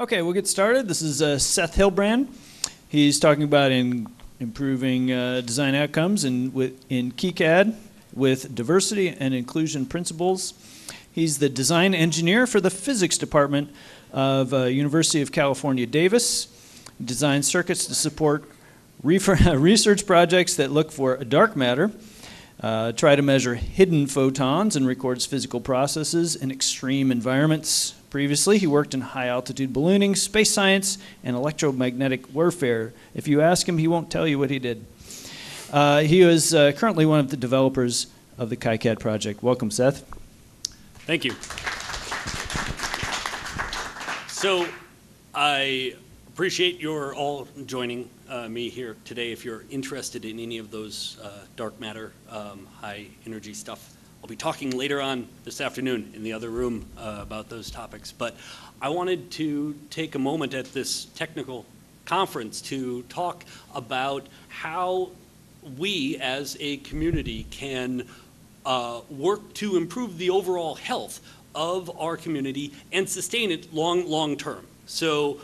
Okay, we'll get started. This is uh, Seth Hillbrand. He's talking about in improving uh, design outcomes in, with, in KiCad with diversity and inclusion principles. He's the design engineer for the physics department of uh, University of California, Davis. Designs circuits to support research projects that look for dark matter, uh, try to measure hidden photons, and records physical processes in extreme environments. Previously, he worked in high altitude ballooning, space science, and electromagnetic warfare. If you ask him, he won't tell you what he did. Uh, he is uh, currently one of the developers of the KiCad project. Welcome, Seth. Thank you. So, I appreciate your all joining uh, me here today. If you're interested in any of those uh, dark matter, um, high energy stuff, I'll be talking later on this afternoon in the other room uh, about those topics. But I wanted to take a moment at this technical conference to talk about how we as a community can uh, work to improve the overall health of our community and sustain it long, long term. So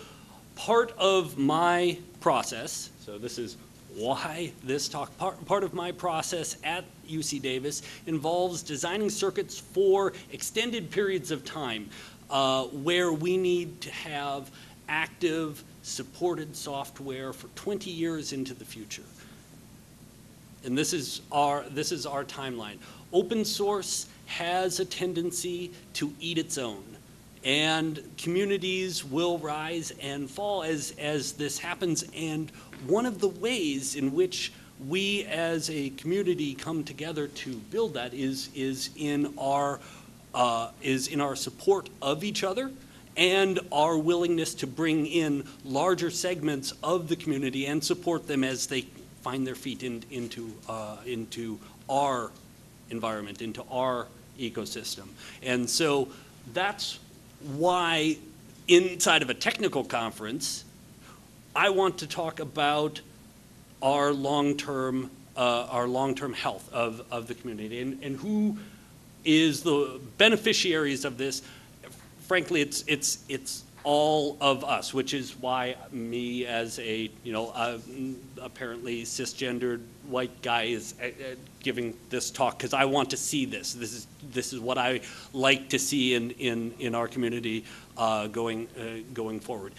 part of my process, so this is why this talk, part, part of my process at UC Davis involves designing circuits for extended periods of time uh, where we need to have active supported software for 20 years into the future. And this is our, this is our timeline. Open source has a tendency to eat its own and communities will rise and fall as, as this happens. And one of the ways in which we as a community come together to build that is, is, in, our, uh, is in our support of each other and our willingness to bring in larger segments of the community and support them as they find their feet in, into, uh, into our environment, into our ecosystem. And so that's why inside of a technical conference, I want to talk about our long-term uh, our long-term health of, of the community and, and who is the beneficiaries of this. Frankly, it's it's it's all of us, which is why me as a you know apparently cisgendered white guy is uh, uh giving this talk because I want to see this. This is this is what I like to see in in in our community uh, going uh, going forward.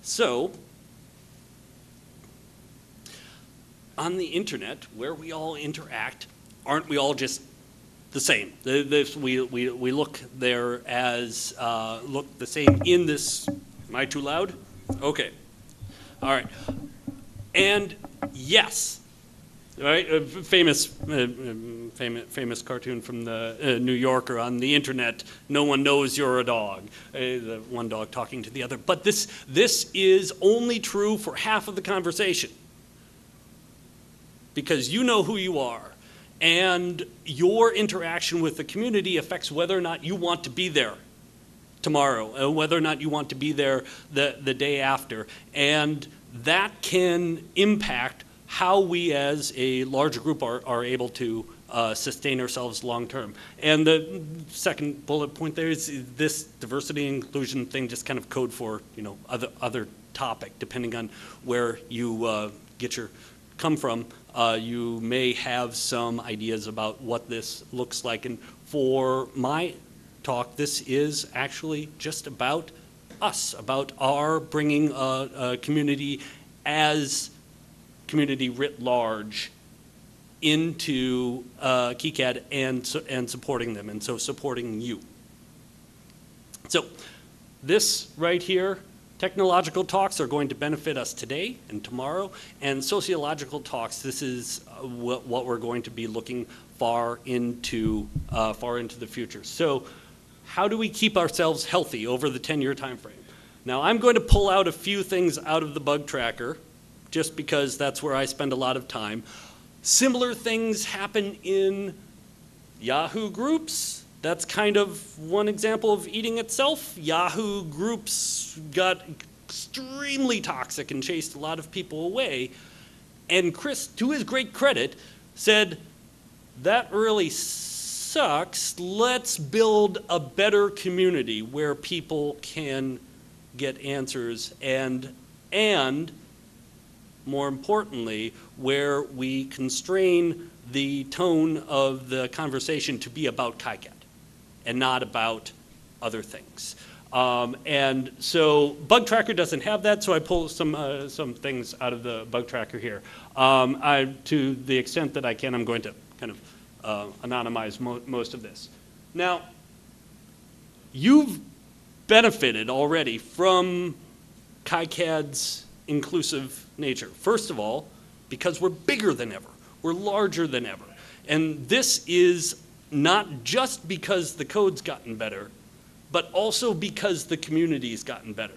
So. On the internet, where we all interact, aren't we all just the same. This, we, we, we look there as, uh, look the same in this, am I too loud? Okay. All right. And yes, right, a famous, uh, um, famous, famous cartoon from the uh, New Yorker on the internet, no one knows you're a dog, uh, the one dog talking to the other. But this, this is only true for half of the conversation because you know who you are and your interaction with the community affects whether or not you want to be there tomorrow, uh, whether or not you want to be there the, the day after. And that can impact how we as a larger group are, are able to uh, sustain ourselves long term. And the second bullet point there is this diversity and inclusion thing just kind of code for you know other other topic depending on where you uh, get your come from uh, you may have some ideas about what this looks like. And for my talk, this is actually just about us, about our bringing a, a community as community writ large into uh, KiCad and, and supporting them, and so supporting you. So this right here Technological talks are going to benefit us today and tomorrow, and sociological talks, this is uh, what, what, we're going to be looking far into, uh, far into the future. So how do we keep ourselves healthy over the 10-year time frame? Now I'm going to pull out a few things out of the bug tracker, just because that's where I spend a lot of time. Similar things happen in Yahoo groups, that's kind of one example of eating itself. Yahoo groups got extremely toxic and chased a lot of people away. And Chris, to his great credit, said, That really sucks. Let's build a better community where people can get answers and, and more importantly, where we constrain the tone of the conversation to be about KiCad and not about other things. Um, and so Bug Tracker doesn't have that, so I pull some, uh, some things out of the Bug Tracker here. Um, I, to the extent that I can, I'm going to kind of uh, anonymize mo- most of this. Now, you've benefited already from KiCad's inclusive nature. First of all, because we're bigger than ever, we're larger than ever. And this is not just because the code's gotten better, but also because the community's gotten better.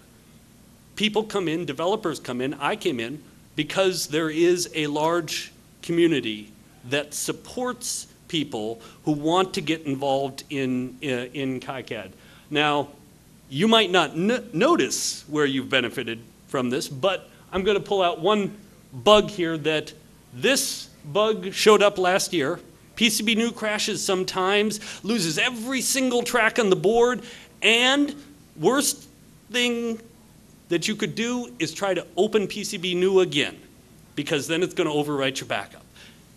People come in, developers come in, I came in, because there is a large community that supports people who want to get involved in, uh, in, in KiCad. Now, you might not notice where you've benefited from this, but I'm going to pull out one bug here that this bug showed up last year. Pcbnew crashes sometimes, loses every single track on the board, and worst thing that you could do is try to open Pcbnew again, because then it's going to overwrite your backup.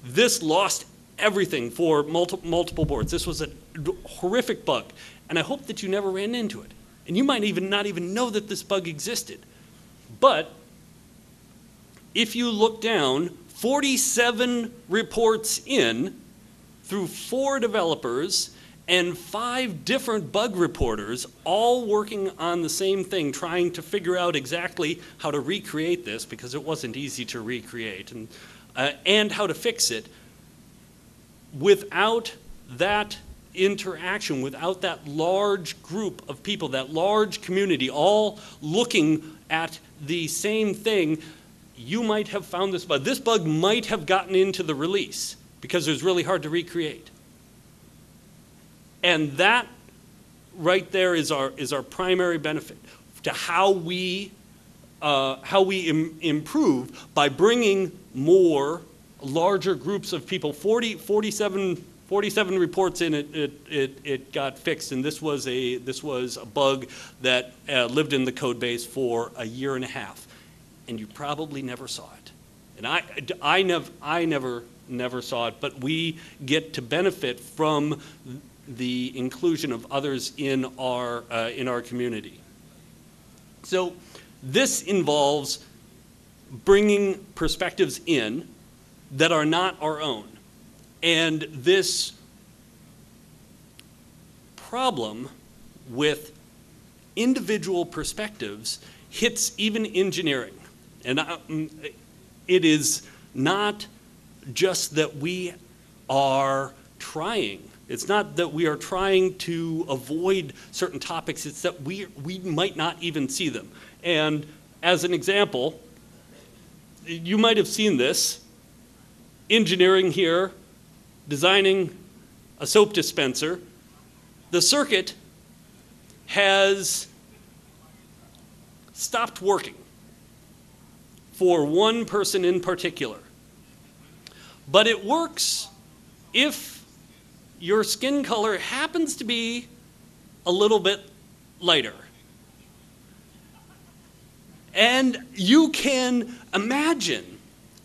This lost everything for multi- multiple boards. This was a horrific bug, and I hope that you never ran into it. And you might even not even know that this bug existed. But if you look down, 47 reports in through four developers and five different bug reporters all working on the same thing, trying to figure out exactly how to recreate this because it wasn't easy to recreate and, uh, and how to fix it. Without that interaction, without that large group of people, that large community, all looking at the same thing, you might have found this bug. This bug might have gotten into the release because it was really hard to recreate. And that right there is our, is our primary benefit to how we, uh, how we Im- improve by bringing more larger groups of people. 40, 47, 47 reports in, it, it, it, it got fixed, and this was a, this was a bug that uh, lived in the code base for a year and a half. And you probably never saw it. And I, I, nev- I never, never saw it, but we get to benefit from the inclusion of others in our, uh, in our community. So this involves bringing perspectives in that are not our own. And this problem with individual perspectives hits even engineering. And I, mm, it is not just that we are trying. It's not that we are trying to avoid certain topics, it's that we, we might not even see them. And as an example, you might have seen this engineering here, designing a soap dispenser. The circuit has stopped working for one person in particular. But it works if your skin color happens to be a little bit lighter. And you can imagine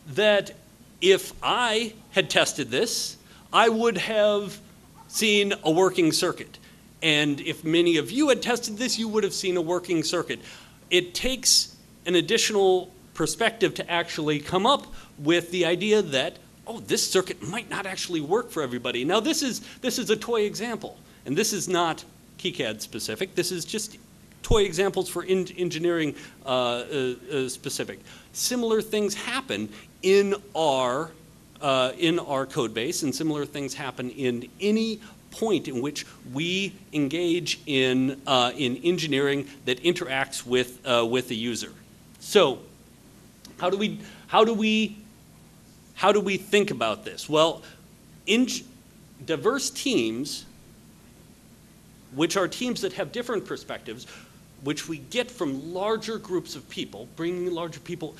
that if I had tested this, I would have seen a working circuit. And if many of you had tested this, you would have seen a working circuit. It takes an additional perspective to actually come up with the idea that, oh, this circuit might not actually work for everybody. Now, this is, this is a toy example, and this is not KiCad specific. This is just toy examples for in- engineering uh, uh, uh, specific. Similar things happen in our uh, in our code base, and similar things happen in any point in which we engage in uh, in engineering that interacts with uh, with the user. So, how do we how do we how do we think about this? Well, in diverse teams, which are teams that have different perspectives, which we get from larger groups of people, bringing larger people,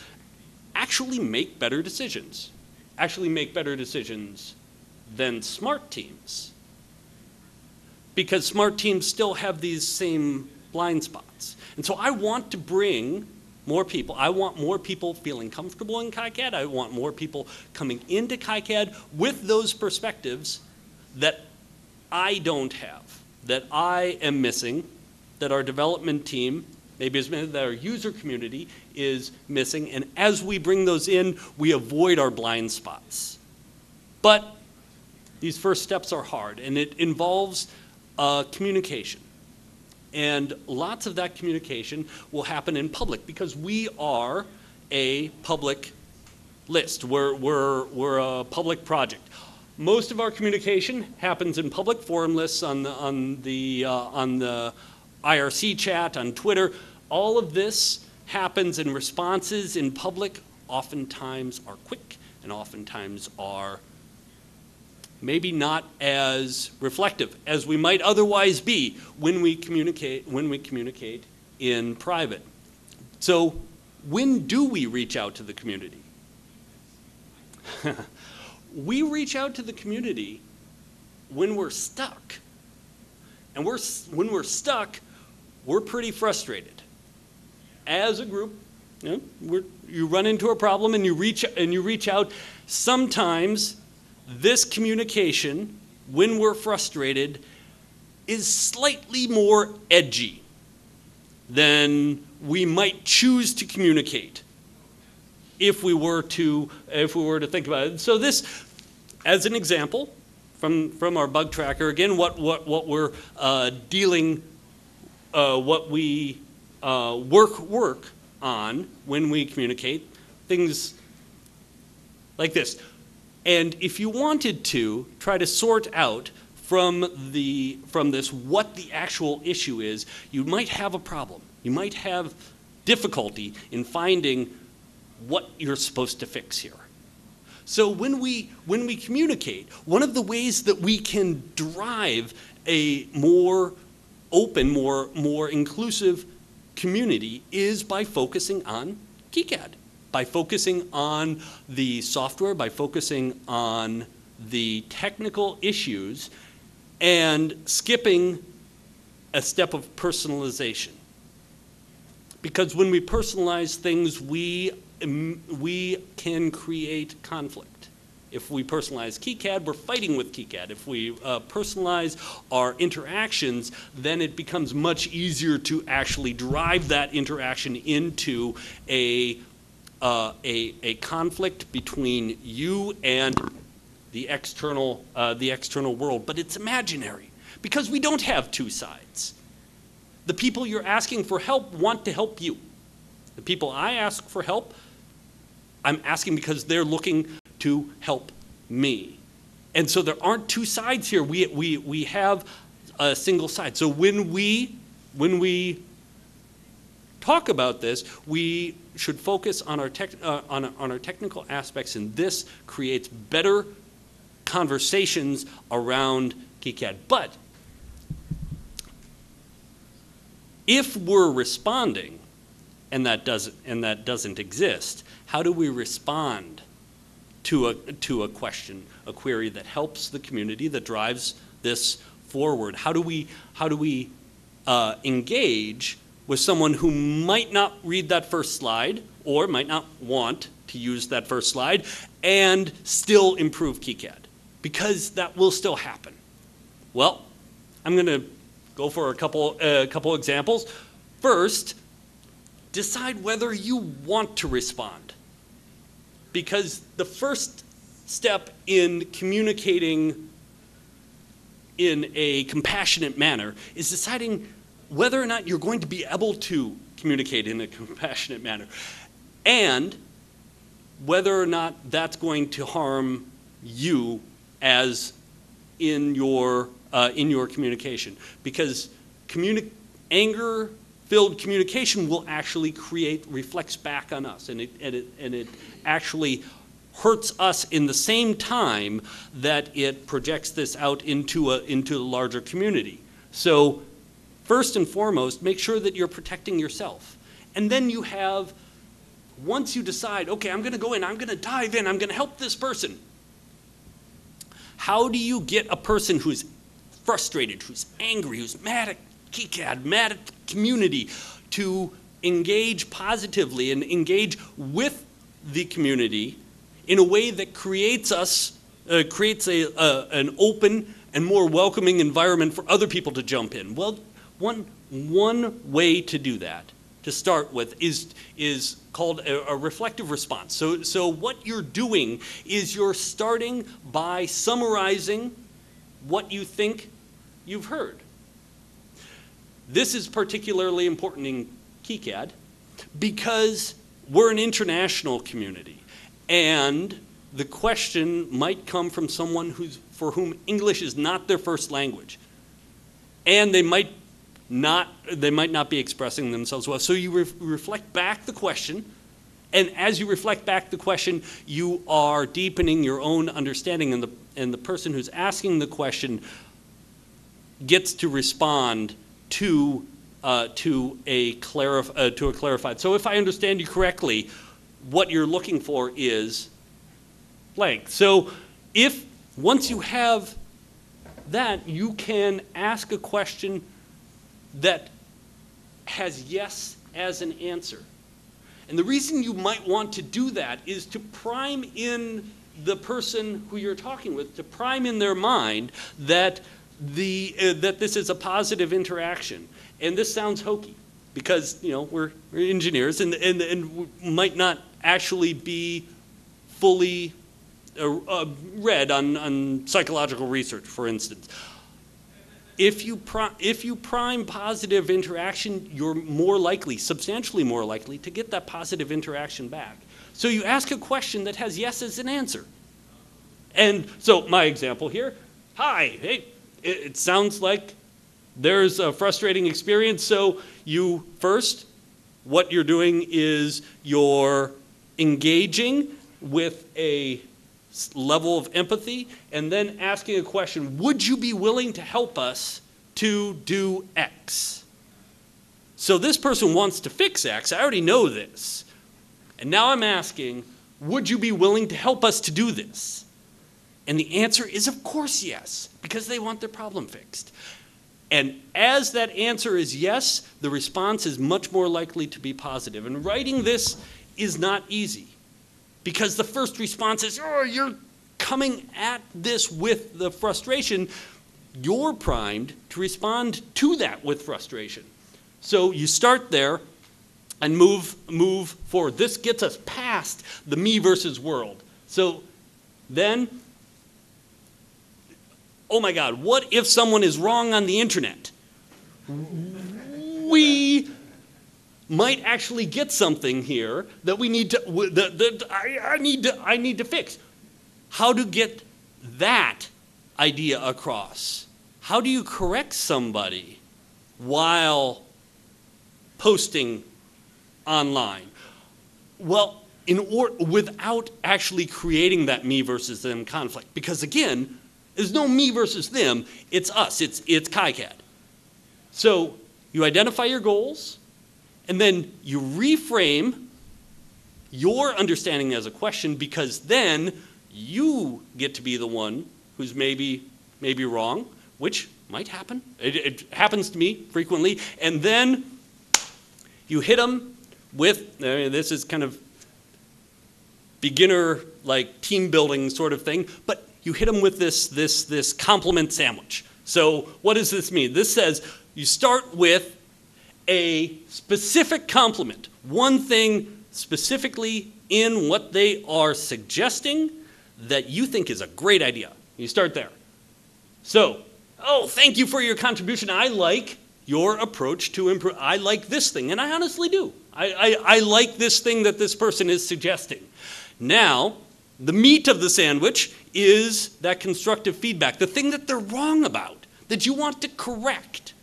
actually make better decisions. Actually make better decisions than smart teams. Because smart teams still have these same blind spots. And so I want to bring more people. I want more people feeling comfortable in KiCad. I want more people coming into KiCad with those perspectives that I don't have, that I am missing, that our development team, maybe as many that our user community is missing. And as we bring those in, we avoid our blind spots. But these first steps are hard, and it involves uh, communication. And lots of that communication will happen in public because we are a public list. We're, we're, we're a public project. Most of our communication happens in public forum lists on the, on the, uh, on the IRC chat, on Twitter. All of this happens in responses in public, oftentimes are quick and oftentimes are maybe not as reflective as we might otherwise be when we communicate when we communicate in private. So when do we reach out to the community? we reach out to the community when we're stuck. And we're, when we're stuck, we're pretty frustrated. As a group, you, know, you run into a problem and you reach and you reach out. Sometimes this communication, when we're frustrated, is slightly more edgy than we might choose to communicate if we were to if we were to think about it. So this, as an example, from from our bug tracker again, what what what we're uh, dealing, uh, what we uh, work work on when we communicate things like this. And if you wanted to try to sort out from the from this what the actual issue is, you might have a problem. You might have difficulty in finding what you're supposed to fix here. So when we when we communicate, one of the ways that we can drive a more open, more more inclusive community is by focusing on KiCad by focusing on the software, by focusing on the technical issues, and skipping a step of personalization. Because when we personalize things, we, we can create conflict. If we personalize KiCad, we're fighting with KiCad. If we uh, personalize our interactions, then it becomes much easier to actually drive that interaction into a uh, a, a conflict between you and the external, uh, the external world, but it's imaginary because we don't have two sides. The people you're asking for help want to help you. The people I ask for help, I'm asking because they're looking to help me. And so there aren't two sides here. We, we, we have a single side. So when we, when we talk about this, we should focus on our, tech, uh, on, on our technical aspects, and this creates better conversations around KiCad. But if we're responding and that doesn't, and that doesn't exist, how do we respond to a, to a question, a query that helps the community, that drives this forward? How do we, how do we uh, engage with someone who might not read that first slide or might not want to use that first slide and still improve KiCad because that will still happen. Well, I'm going to go for a couple, a uh, couple examples. First, decide whether you want to respond because the first step in communicating in a compassionate manner is deciding whether or not you're going to be able to communicate in a compassionate manner, and whether or not that's going to harm you as in your uh, in your communication, because communi- anger filled communication will actually create reflects back on us, and it and it and it actually hurts us in the same time that it projects this out into a into a larger community. So First and foremost, make sure that you're protecting yourself. And then you have, once you decide, okay, I'm going to go in, I'm going to dive in, I'm going to help this person. How do you get a person who's frustrated, who's angry, who's mad at KiCad, mad at the community, to engage positively and engage with the community in a way that creates us, uh, creates a, uh, an open and more welcoming environment for other people to jump in. Well, one, one way to do that, to start with, is, is called a, a reflective response. So, so what you're doing is you're starting by summarizing what you think you've heard. This is particularly important in KiCad because we're an international community. And the question might come from someone who's, for whom English is not their first language. And they might not, they might not be expressing themselves well. So you re reflect back the question, and as you reflect back the question, you are deepening your own understanding, and the, and the person who's asking the question gets to respond to, uh, to, a clarif- uh, to a clarified. So if I understand you correctly, what you're looking for is blank. So if, once you have that, you can ask a question that has yes as an answer. And the reason you might want to do that is to prime in the person who you're talking with, to prime in their mind that, the, uh, that this is a positive interaction. And this sounds hokey because, you know, we're, we're engineers and, and, and might not actually be fully uh, uh, read on, on psychological research, for instance. If you, if you prime positive interaction, you're more likely, substantially more likely, to get that positive interaction back. So you ask a question that has yes as an answer. And so my example here, hi, hey, it, it sounds like there's a frustrating experience. So you first, what you're doing is you're engaging with a level of empathy and then asking a question Would you be willing to help us to do X? So this person wants to fix X. I already know this. And now I'm asking, Would you be willing to help us to do this? And the answer is, of course, yes, because they want their problem fixed. And as that answer is yes, the response is much more likely to be positive. And writing this is not easy because the first response is, oh, you're coming at this with the frustration. You're primed to respond to that with frustration. So you start there and move, move forward. This gets us past the me versus world. So then, oh my God, what if someone is wrong on the internet? We might actually get something here that we need to that, that I, I need to I need to fix. How to get that idea across? How do you correct somebody while posting online? Well, in or, without actually creating that me versus them conflict. Because again, there's no me versus them, it's us, it's, it's KiCad. So you identify your goals, and then you reframe your understanding as a question because then you get to be the one who's maybe maybe wrong, which might happen. It, it happens to me frequently. And then you hit them with this is kind of beginner like team building sort of thing, but you hit them with this this this compliment sandwich. So what does this mean? This says you start with a specific compliment, one thing specifically in what they are suggesting that you think is a great idea. You start there. So, oh, thank you for your contribution. I like your approach to improve. I like this thing, and I honestly do. I, I, I like this thing that this person is suggesting. Now, the meat of the sandwich is that constructive feedback, the thing that they're wrong about, that you want to correct.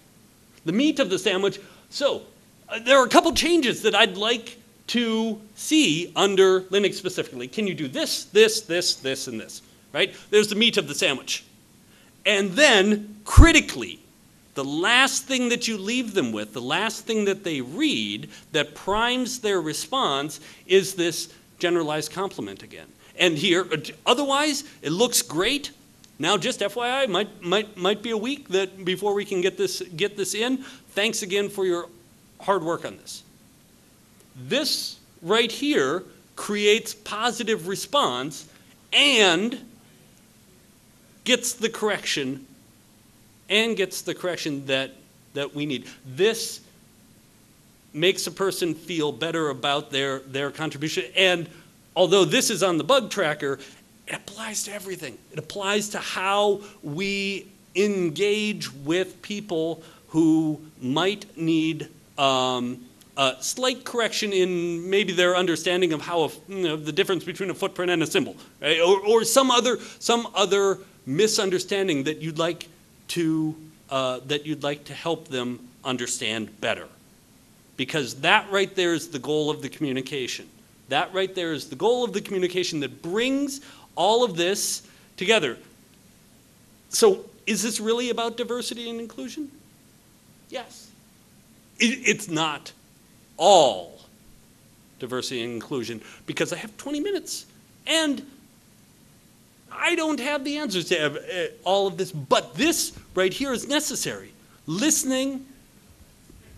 The meat of the sandwich so uh, there are a couple changes that I'd like to see under Linux specifically. Can you do this, this, this, this, and this? Right? There's the meat of the sandwich. And then, critically, the last thing that you leave them with, the last thing that they read that primes their response is this generalized compliment again. And here, uh, otherwise, it looks great, Now, just FYI, might, might, might be a week that, before we can get this, get this in. Thanks again for your hard work on this. This right here creates positive response and gets the correction and gets the correction that, that we need. This makes a person feel better about their, their contribution. And although this is on the bug tracker, it applies to everything. It applies to how we engage with people who might need um, a slight correction in maybe their understanding of how a, the difference between a footprint and a symbol, right? or, or some other some other misunderstanding that you'd like to uh, that you'd like to help them understand better because that right there is the goal of the communication. That right there is the goal of the communication that brings all of this together. So, is this really about diversity and inclusion? Yes. It, it's not all diversity and inclusion because I have 20 minutes and I don't have the answers to ev- eh, all of this, but this right here is necessary. Listening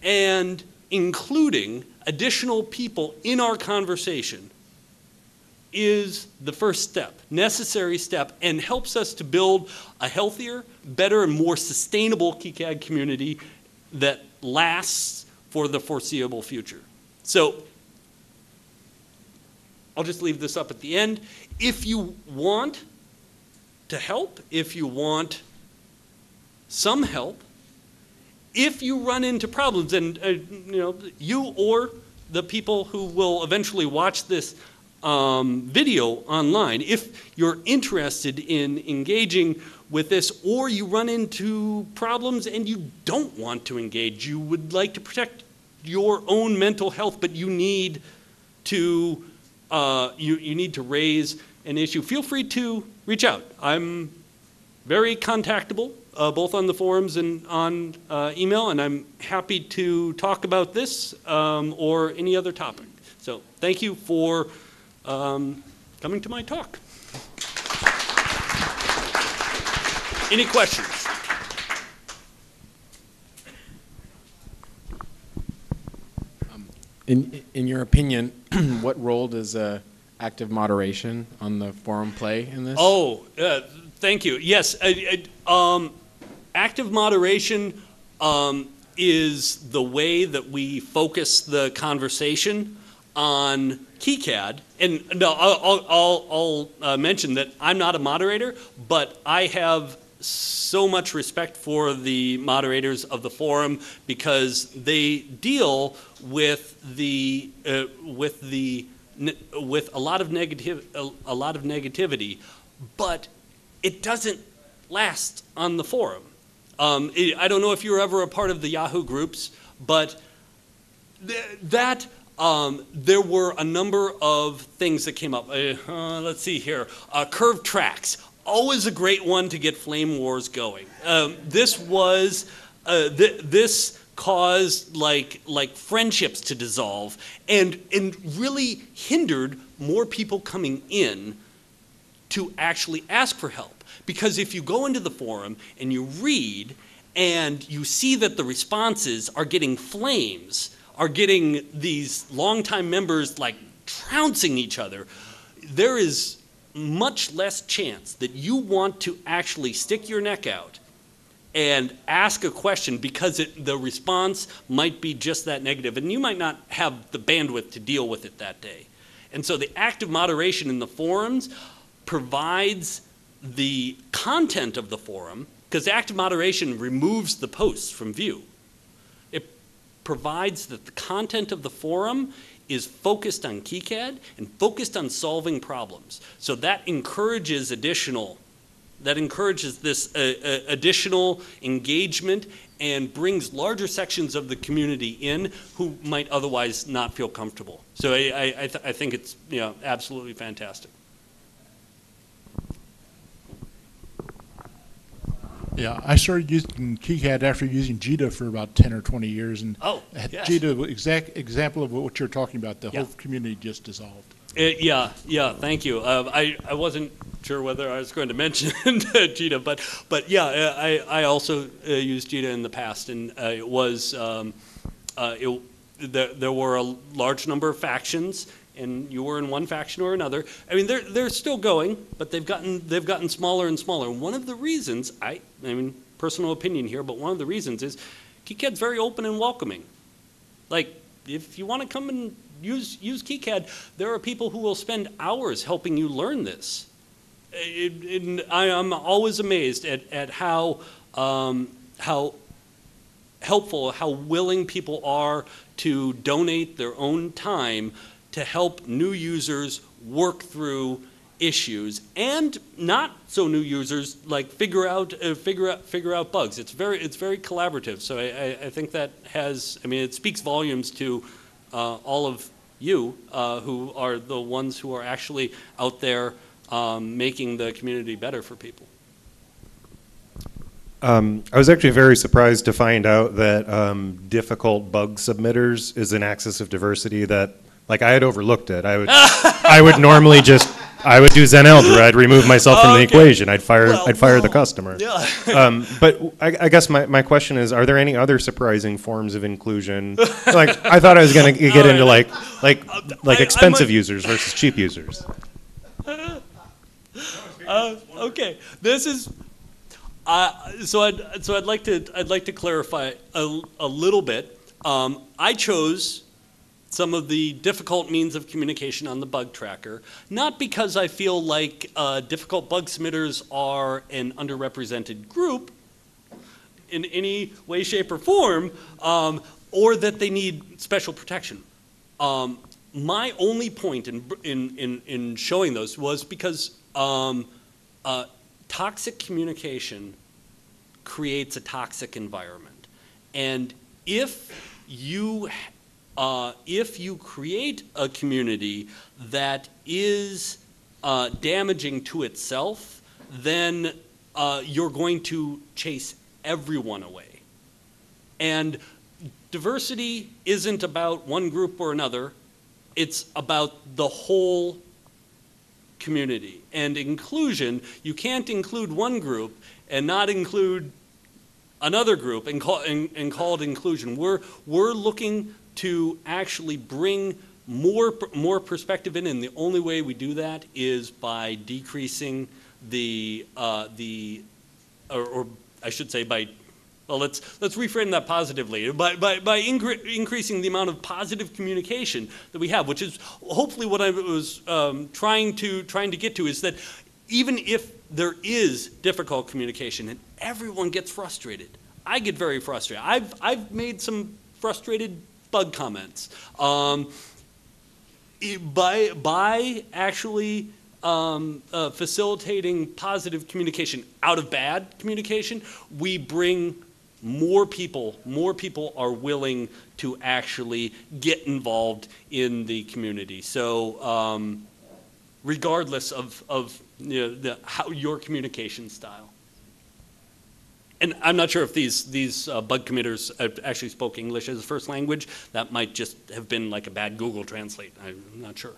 and including additional people in our conversation is the first step, necessary step, and helps us to build a healthier, better, and more sustainable KiCad community that lasts for the foreseeable future. So I'll just leave this up at the end. If you want to help, if you want some help, if you run into problems, and uh, you know you or the people who will eventually watch this um, video online, if you're interested in engaging with this, or you run into problems and you don't want to engage, you would like to protect your own mental health, but you need to uh, you, you need to raise an issue. Feel free to reach out. I'm very contactable uh, both on the forums and on uh, email, and I'm happy to talk about this um, or any other topic. So thank you for um, coming to my talk. Any questions? In, in your opinion, what role does uh, active moderation on the forum play in this? Oh, uh, thank you. Yes, uh, uh, um, active moderation um, is the way that we focus the conversation on KiCad. And no, I'll, I'll, I'll uh, mention that I'm not a moderator, but I have so much respect for the moderators of the forum because they deal with the uh, with the with a lot of negative a, a lot of negativity, but it doesn't last on the forum. Um, it, I don't know if you were ever a part of the Yahoo groups, but th- that um, there were a number of things that came up. Uh, let's see here. Uh, curved tracks, always a great one to get flame wars going. Um, this was uh, th- this caused like like friendships to dissolve and and really hindered more people coming in to actually ask for help. Because if you go into the forum and you read and you see that the responses are getting flames, are getting these longtime members like trouncing each other, there is much less chance that you want to actually stick your neck out and ask a question because it, the response might be just that negative, and you might not have the bandwidth to deal with it that day. And so the active moderation in the forums provides the content of the forum, because active moderation removes the posts from view. It provides that the content of the forum is focused on KiCad and focused on solving problems. So that encourages additional that encourages this uh, uh, additional engagement and brings larger sections of the community in who might otherwise not feel comfortable. So I, I, I, th I think it's you know, absolutely fantastic. Yeah, I started using KiCad after using gEDA for about 10 or 20 years. And Oh, yes. gEDA, exact example of what you're talking about, the Yeah. whole community just dissolved. Uh, yeah, yeah, thank you. Uh, I, I wasn't sure whether I was going to mention gEDA, but but yeah, I I also uh, used gEDA in the past, and uh, it was um, uh, it, there there were a large number of factions, and you were in one faction or another. I mean, they're they're still going, but they've gotten they've gotten smaller and smaller. One of the reasons I I mean personal opinion here, but one of the reasons is KiCad's very open and welcoming. Like if you want to come and use use KiCad, there are people who will spend hours helping you learn this. It, it, I, am always amazed at, at how um, how helpful, how willing people are to donate their own time to help new users work through issues and not so new users like figure out uh, figure out figure out bugs. It's very it's very collaborative. So I, I, think that has I mean it speaks volumes to uh, all of you uh, who are the ones who are actually out there um, making the community better for people. Um, I was actually very surprised to find out that um, difficult bug submitters is an axis of diversity that, like, I had overlooked it. I would, I would normally just, I would do Zen Algebra. I'd remove myself from the Okay. equation. I'd fire, Well, I'd fire the customer. Yeah. Um, but I, I guess my, my question is: Are there any other surprising forms of inclusion? like, I thought I was going to get into like, like, like I- I expensive might- users versus cheap users. Uh, okay, this is. Uh, so I'd so I'd like to I'd like to clarify a, a little bit. Um, I chose some of the difficult means of communication on the bug tracker, not because I feel like uh, difficult bug submitters are an underrepresented group in any way, shape, or form, um, or that they need special protection. Um, my only point in, in, in, in showing those was because um, uh, toxic communication creates a toxic environment. And if you, uh, if you create a community that is uh, damaging to itself, then uh, you're going to chase everyone away. And diversity isn't about one group or another, it's about the whole community. And inclusion, you can't include one group and not include another group and call, and, and call it inclusion. We're, we're looking to actually bring more, more perspective in, and the only way we do that is by decreasing the, uh, the or, or I should say by well, let's let's reframe that positively by by, by incre- increasing the amount of positive communication that we have, which is hopefully what I was um, trying to trying to get to is that even if there is difficult communication and everyone gets frustrated, I get very frustrated. I've I've made some frustrated bug comments. Um, by by actually um, uh, facilitating positive communication out of bad communication, we bring more people. More people are willing to actually get involved in the community. So, um, regardless of of you know, the, how your communication style. And I'm not sure if these these uh, bug committers actually spoke English as a first language. That might just have been like a bad Google Translate. I'm not sure.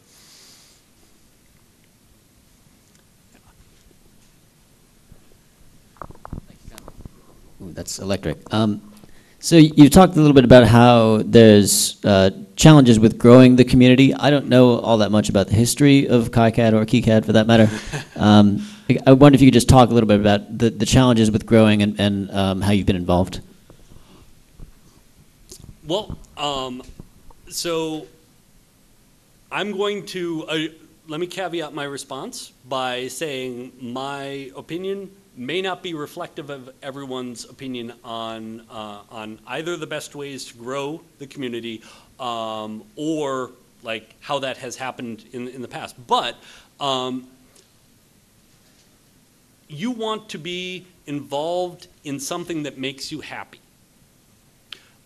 Ooh, that's electric. Um, so you talked a little bit about how there's uh, challenges with growing the community. I don't know all that much about the history of KiCad or KiCad for that matter. um, I- wonder if you could just talk a little bit about the, the challenges with growing and, and um, how you've been involved. Well, um, so I'm going to uh, let me caveat my response by saying my opinion may not be reflective of everyone's opinion on uh, on either the best ways to grow the community um, or like how that has happened in in the past. But um, you want to be involved in something that makes you happy.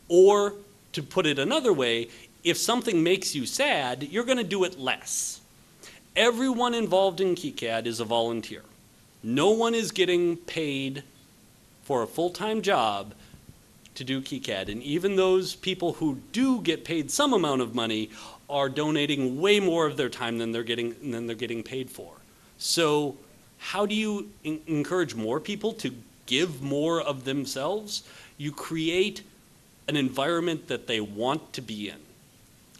Or, to put it another way, if something makes you sad, you're going to do it less. Everyone involved in KiCad is a volunteer. No one is getting paid for a full time job to do KiCad. And even those people who do get paid some amount of money are donating way more of their time than they're getting, than they're getting paid for. So how do you en- encourage more people to give more of themselves? You create an environment that they want to be in.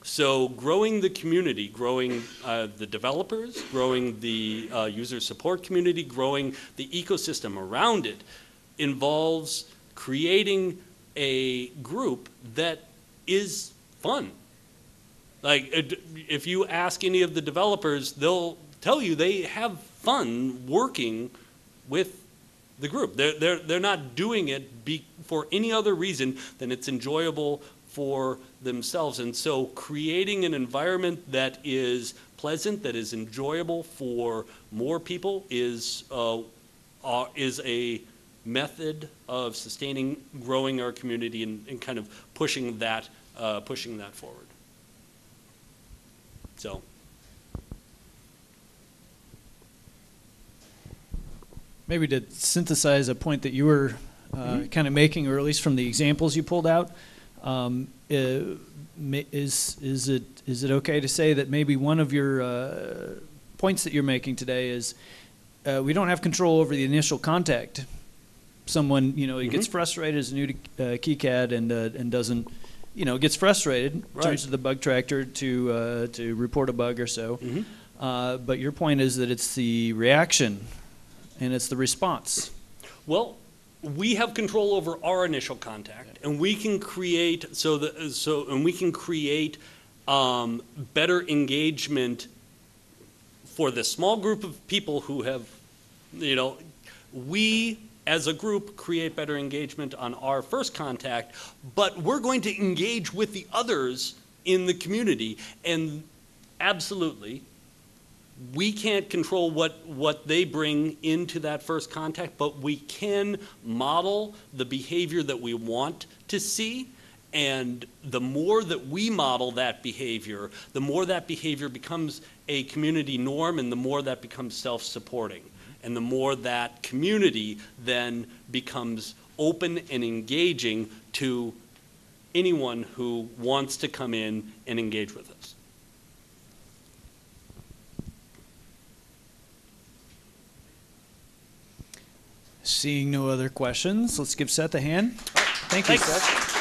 So growing the community, growing uh, the developers, growing the uh, user support community, growing the ecosystem around it involves creating a group that is fun. Like, if you ask any of the developers, they'll tell you they have fun working with the group. They're, they're, they're not doing it be, for any other reason than it's enjoyable for themselves. And so creating an environment that is pleasant, that is enjoyable for more people is, uh, uh, is a method of sustaining, growing our community and, and kind of pushing that, uh, pushing that forward. So, Maybe to synthesize a point that you were uh, kind of making, or at least from the examples you pulled out, um, uh, is is it is it okay to say that maybe one of your uh, points that you're making today is uh, we don't have control over the initial contact. Someone you know he gets frustrated is new to uh, KiCad and uh, and doesn't you know gets frustrated Right. turns to the bug tracker to uh, to report a bug or so. Mhm. Uh, but your point is that it's the reaction and it's the response. Well, we have control over our initial contact, and we can create so that so and we can create um, better engagement for the small group of people who have, you know, we as a group create better engagement on our first contact, but we're going to engage with the others in the community, and absolutely, we can't control what, what they bring into that first contact, but we can model the behavior that we want to see. And the more that we model that behavior, the more that behavior becomes a community norm and the more that becomes self-supporting. And the more that community then becomes open and engaging to anyone who wants to come in and engage with us. Seeing no other questions, let's give Seth a hand. Thank you, Thanks. Seth.